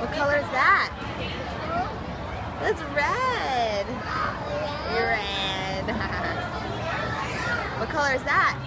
What color is that? That's red. Red. what color is that?